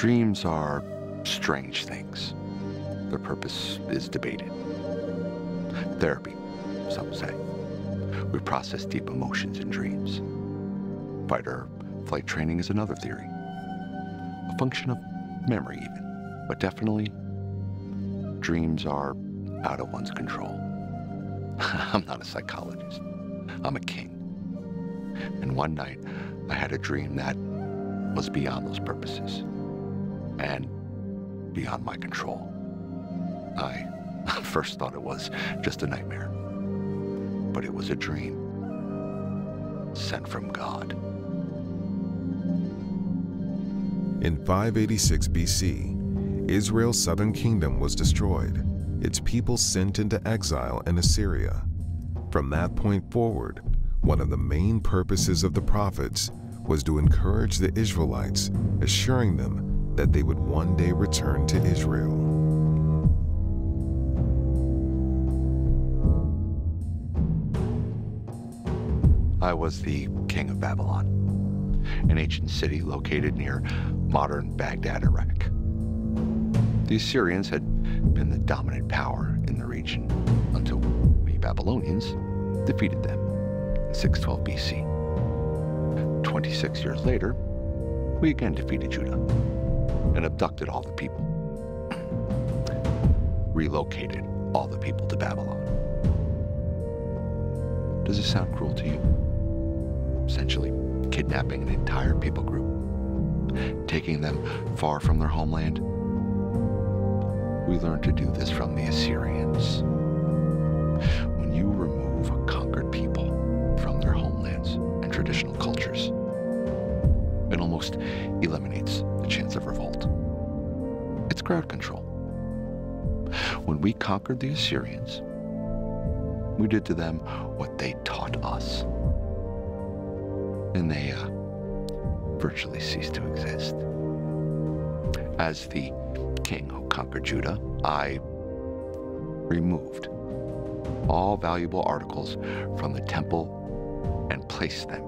Dreams are strange things. Their purpose is debated. Therapy, some say. We process deep emotions in dreams. Fight or flight training is another theory. A function of memory, even. But definitely, dreams are out of one's control. I'm not a psychologist. I'm a king. And one night, I had a dream that was beyond those purposes and beyond my control. I first thought it was just a nightmare, but it was a dream sent from God. In 586 BC, Israel's southern kingdom was destroyed, its people sent into exile in Assyria. From that point forward, one of the main purposes of the prophets was to encourage the Israelites, assuring them that they would one day return to Israel. I was the king of Babylon, an ancient city located near modern Baghdad, Iraq. The Assyrians had been the dominant power in the region until we Babylonians defeated them in 612 BC. 26 years later, we again defeated Judah and abducted all the people, relocated all the people to Babylon. Does this sound cruel to you? Essentially, kidnapping an entire people group, taking them far from their homeland. We learned to do this from the Assyrians. When you We conquered the Assyrians, we did to them what they taught us. And they uh, virtually ceased to exist. As the king who conquered Judah, I removed all valuable articles from the temple and placed them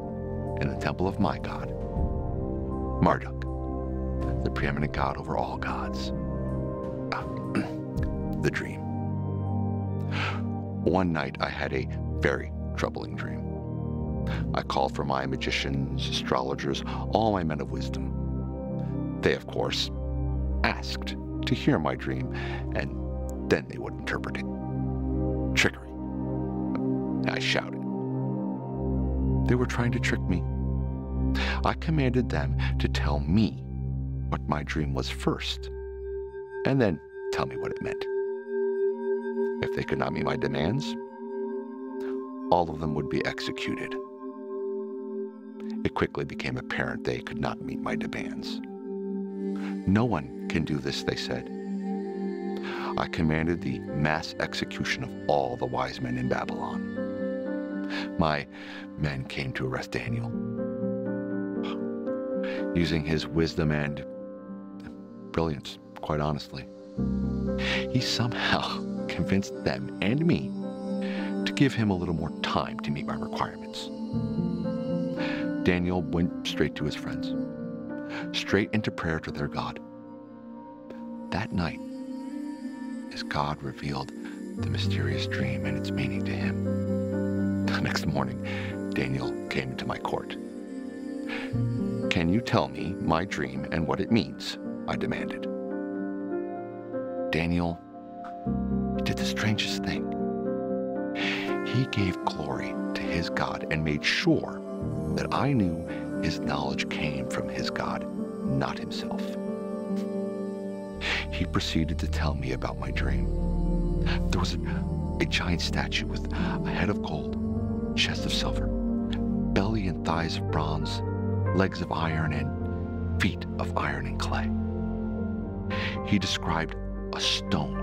in the temple of my god, Marduk, the preeminent god over all gods. The dream. One night I had a very troubling dream. I called for my magicians, astrologers, all my men of wisdom. They, of course, asked to hear my dream, and then they would interpret it. Trickery. I shouted. They were trying to trick me. I commanded them to tell me what my dream was first, and then tell me what it meant. If they could not meet my demands, all of them would be executed. It quickly became apparent they could not meet my demands. No one can do this, they said. I commanded the mass execution of all the wise men in Babylon. My men came to arrest Daniel. Using his wisdom and brilliance, quite honestly, he somehow convinced them and me to give him a little more time to meet my requirements. Daniel went straight to his friends, straight into prayer to their God. That night, as God revealed the mysterious dream and its meaning to him. The next morning, Daniel came into my court. Can you tell me my dream and what it means? I demanded. Daniel did the strangest thing. He gave glory to his God and made sure that I knew his knowledge came from his God, not himself. He proceeded to tell me about my dream. There was a, a giant statue with a head of gold, chest of silver, belly and thighs of bronze, legs of iron, and feet of iron and clay. He described a stone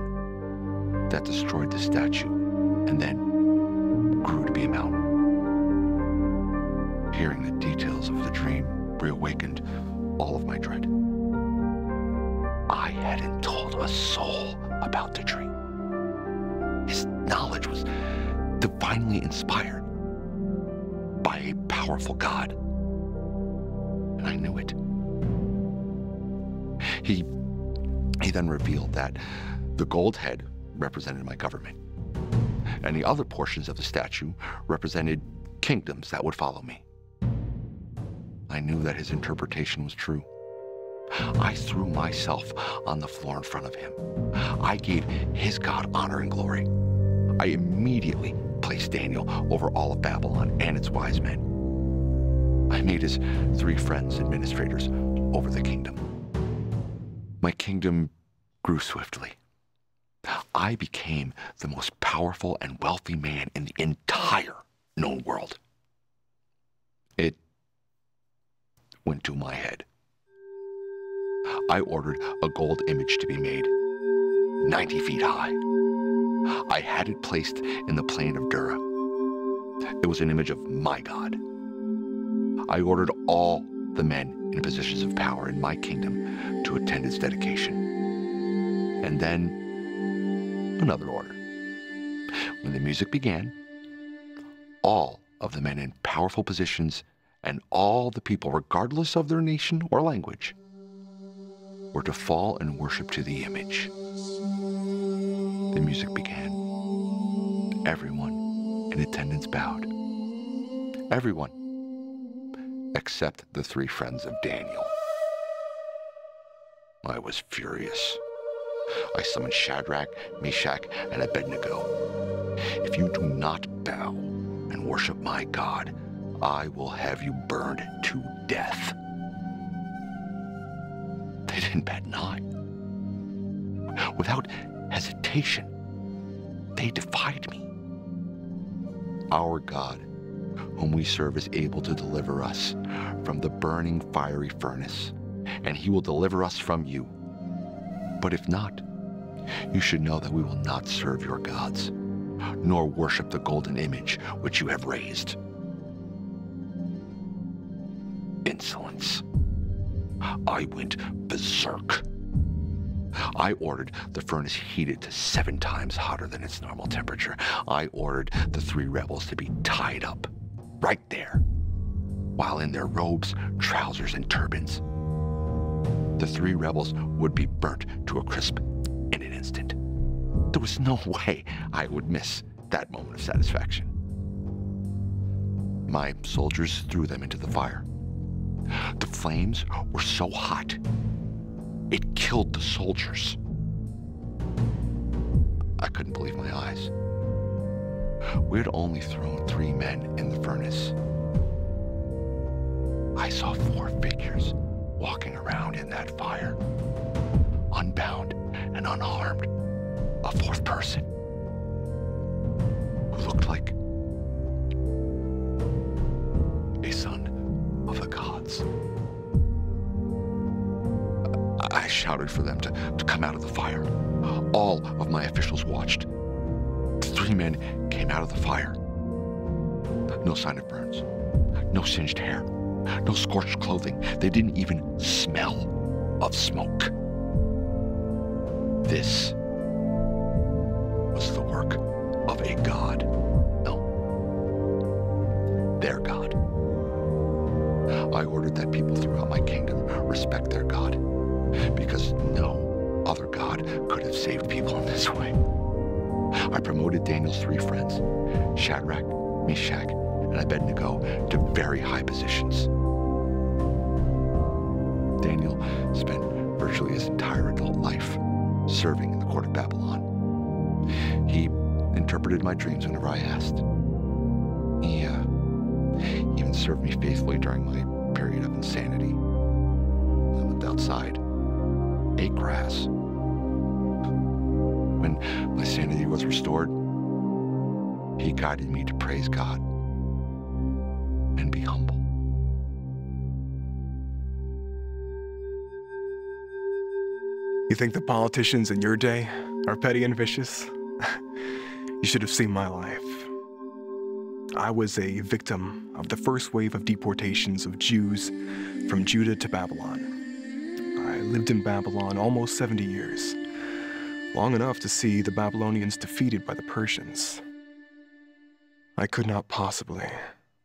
that destroyed the statue and then grew to be a mountain. Hearing the details of the dream reawakened all of my dread. I hadn't told a soul about the dream. His knowledge was divinely inspired by a powerful God. And I knew it. He, he then revealed that the gold head represented my government, and the other portions of the statue represented kingdoms that would follow me. I knew that his interpretation was true. I threw myself on the floor in front of him. I gave his God honor and glory. I immediately placed Daniel over all of Babylon and its wise men. I made his three friends administrators over the kingdom. My kingdom grew swiftly. I became the most powerful and wealthy man in the entire known world. It went to my head. I ordered a gold image to be made, 90 feet high. I had it placed in the plain of Dura. It was an image of my God. I ordered all the men in positions of power in my kingdom to attend its dedication. And then another order. When the music began, all of the men in powerful positions and all the people, regardless of their nation or language, were to fall and worship to the image. The music began. Everyone in attendance bowed. Everyone except the three friends of Daniel. I was furious. I summon Shadrach, Meshach, and Abednego. If you do not bow and worship my God, I will have you burned to death. They didn't bat an eye. Without hesitation, they defied me. Our God, whom we serve, is able to deliver us from the burning fiery furnace, and he will deliver us from you. But if not, you should know that we will not serve your gods, nor worship the golden image which you have raised. Insolence. I went berserk. I ordered the furnace heated to seven times hotter than its normal temperature. I ordered the three rebels to be tied up right there, while in their robes, trousers, and turbans. The three rebels would be burnt to a crisp in an instant. There was no way I would miss that moment of satisfaction. My soldiers threw them into the fire. The flames were so hot, it killed the soldiers. I couldn't believe my eyes. We had only thrown three men in the furnace. I saw four figures walking around in that fire, unbound and unharmed. A fourth person who looked like a son of the gods. I shouted for them to, to come out of the fire. All of my officials watched. Three men came out of the fire. No sign of burns, no singed hair, no scorched clothing. They didn't even smell of smoke. This was the work of a god. No, their god. I ordered that people throughout my kingdom respect their god, because no other god could have saved people in this way. I promoted Daniel's three friends, Shadrach, Meshach, and Abednego, to very high positions. Spent virtually his entire adult life serving in the court of Babylon. He interpreted my dreams whenever I asked. He uh, even served me faithfully during my period of insanity. I lived outside, ate grass. When my sanity was restored, he guided me to praise God and be humble. You think the politicians in your day are petty and vicious? you should have seen my life. I was a victim of the first wave of deportations of Jews from Judah to Babylon. I lived in Babylon almost 70 years, long enough to see the Babylonians defeated by the Persians. I could not possibly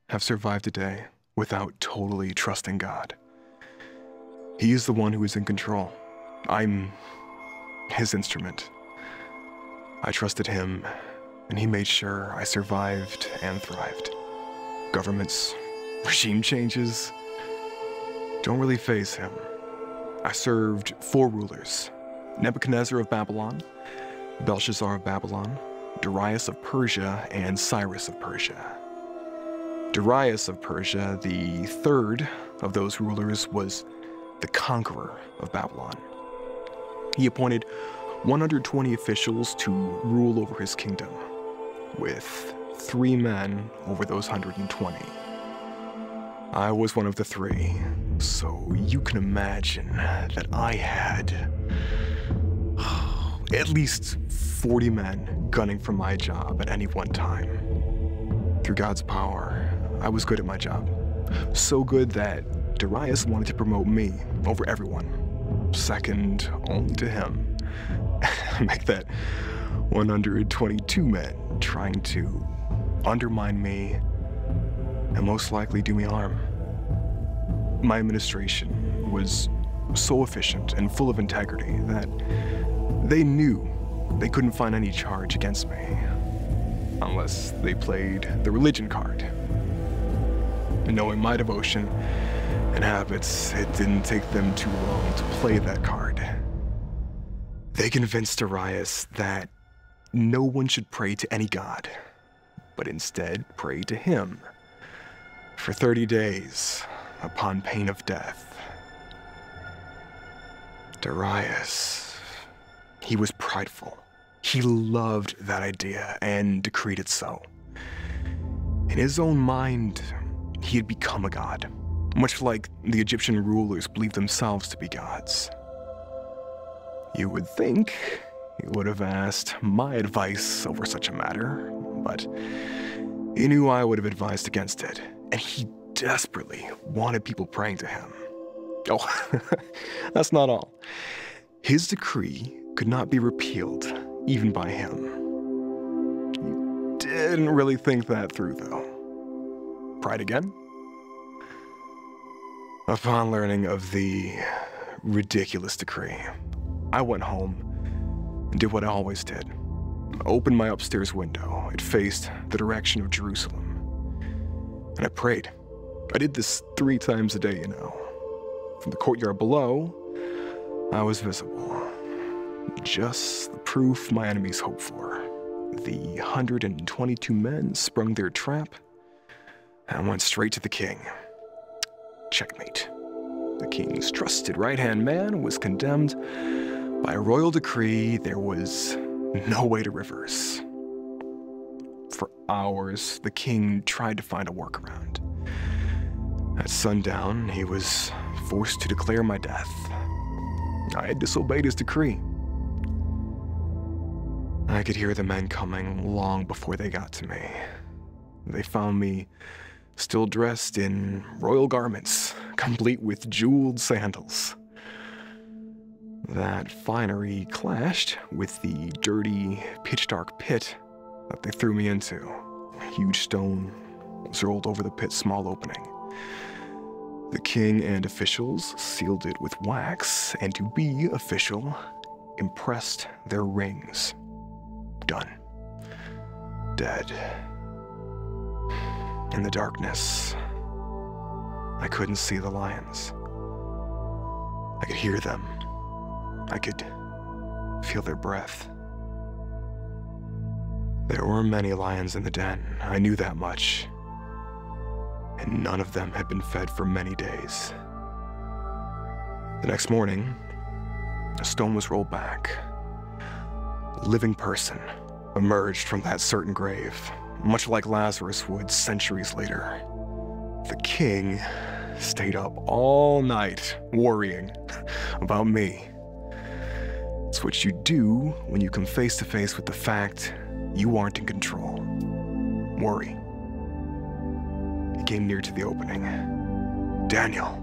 have survived today without totally trusting God. He is the one who is in control I'm his instrument. I trusted him, and he made sure I survived and thrived. Governments, regime changes, don't really faze him. I served four rulers Nebuchadnezzar of Babylon, Belshazzar of Babylon, Darius of Persia, and Cyrus of Persia. Darius of Persia, the third of those rulers, was the conqueror of Babylon. He appointed 120 officials to rule over his kingdom, with three men over those 120. I was one of the three, so you can imagine that I had at least 40 men gunning for my job at any one time. Through God's power, I was good at my job. So good that Darius wanted to promote me over everyone, second only to him. Make that 122 men trying to undermine me and most likely do me harm. My administration was so efficient and full of integrity that they knew they couldn't find any charge against me unless they played the religion card. And knowing my devotion and habits, it didn't take them too long to play that card. They convinced Darius that no one should pray to any god, but instead pray to him for 30 days upon pain of death. Darius, he was prideful. He loved that idea and decreed it so. In his own mind, he had become a god, much like the Egyptian rulers believed themselves to be gods. You would think he would have asked my advice over such a matter, but he knew I would have advised against it, and he desperately wanted people praying to him. Oh, that's not all. His decree could not be repealed, even by him. You didn't really think that through, though. Pride again? Upon learning of the ridiculous decree, I went home and did what I always did. Opened my upstairs window. It faced the direction of Jerusalem. And I prayed. I did this three times a day, you know. From the courtyard below, I was visible. Just the proof my enemies hoped for. The 122 men sprung their trap and went straight to the king. Checkmate. The king's trusted right hand man was condemned. By a royal decree, there was no way to reverse. For hours, the king tried to find a workaround. At sundown, he was forced to declare my death. I had disobeyed his decree. I could hear the men coming long before they got to me. They found me still dressed in royal garments, complete with jeweled sandals. That finery clashed with the dirty, pitch dark pit that they threw me into. A huge stone was rolled over the pit's small opening. The king and officials sealed it with wax, and to be official, impressed their rings. Done. Dead. In the darkness, I couldn't see the lions. I could hear them. I could feel their breath. There were many lions in the den, I knew that much. And none of them had been fed for many days. The next morning, a stone was rolled back. A living person emerged from that certain grave, much like Lazarus would centuries later. The king stayed up all night worrying about me. It's what you do when you come face to face with the fact you aren't in control. Worry. He came near to the opening. Daniel.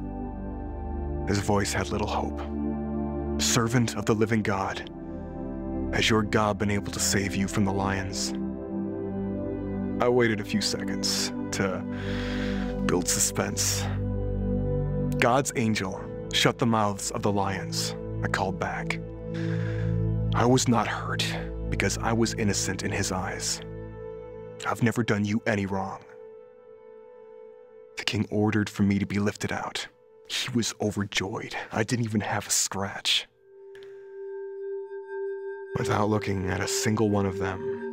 His voice had little hope. Servant of the living God. Has your God been able to save you from the lions? I waited a few seconds to build suspense. God's angel shut the mouths of the lions, I called back. I was not hurt because I was innocent in his eyes. I've never done you any wrong. The king ordered for me to be lifted out. He was overjoyed. I didn't even have a scratch. Without looking at a single one of them,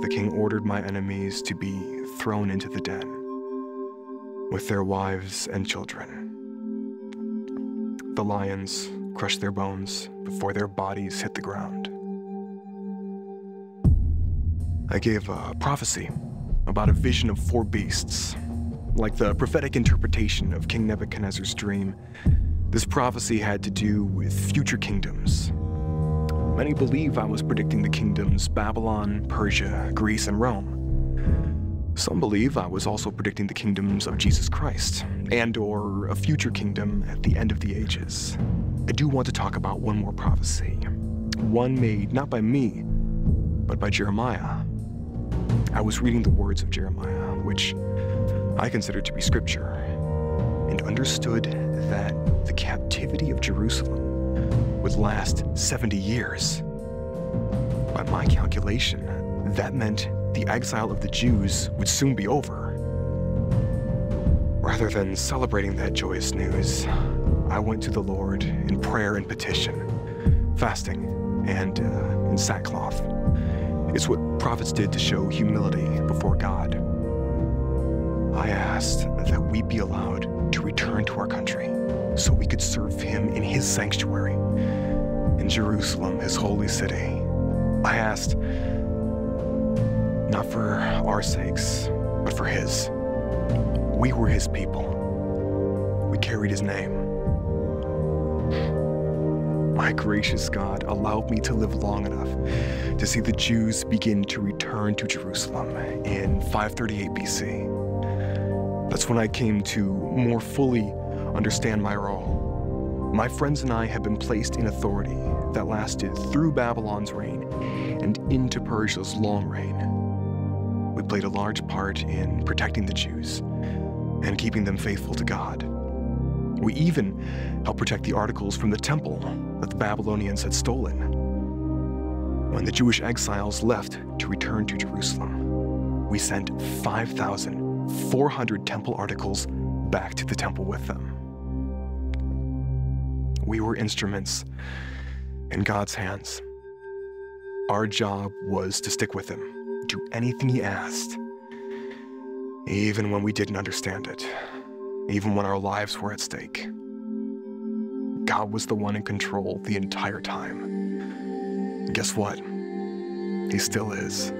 the king ordered my enemies to be thrown into the den with their wives and children. The lions crushed their bones before their bodies hit the ground. I gave a prophecy about a vision of four beasts. Like the prophetic interpretation of King Nebuchadnezzar's dream, this prophecy had to do with future kingdoms. Many believe I was predicting the kingdoms Babylon, Persia, Greece, and Rome. Some believe I was also predicting the kingdoms of Jesus Christ, and or a future kingdom at the end of the ages. I do want to talk about one more prophecy. One made not by me, but by Jeremiah. I was reading the words of Jeremiah, which I consider to be scripture, and understood that the captivity of Jerusalem would last 70 years. By my calculation, that meant the exile of the Jews would soon be over. Rather than celebrating that joyous news, I went to the Lord in prayer and petition, fasting, and uh, in sackcloth. It's what prophets did to show humility before God. I asked that we be allowed to return to our country so we could serve Him in His sanctuary, in Jerusalem, His holy city. I asked not for our sakes, but for His. We were His people. We carried His name. My gracious God allowed me to live long enough to see the Jews begin to return to Jerusalem in 538 BC. That's when I came to more fully understand my role. My friends and I had been placed in authority that lasted through Babylon's reign and into Persia's long reign we played a large part in protecting the Jews and keeping them faithful to God. We even helped protect the articles from the temple that the Babylonians had stolen. When the Jewish exiles left to return to Jerusalem, we sent 5,400 temple articles back to the temple with them. We were instruments in God's hands. Our job was to stick with Him do anything he asked, even when we didn't understand it, even when our lives were at stake. God was the one in control the entire time. And guess what? He still is.